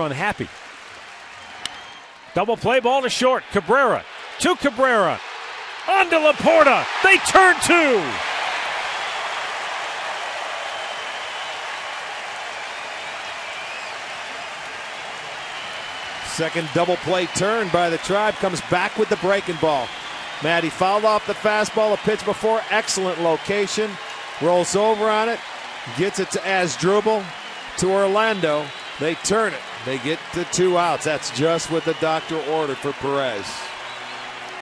unhappy. Double play ball to short. Cabrera to Cabrera. On to Laporta. They turn two. Second double play turn by the Tribe comes back with the breaking ball. Maddie fouled off the fastball a pitch before. Excellent location. Rolls over on it. Gets it to Asdrubal to Orlando. They turn it. They get the two outs. That's just what the doctor ordered for Perez.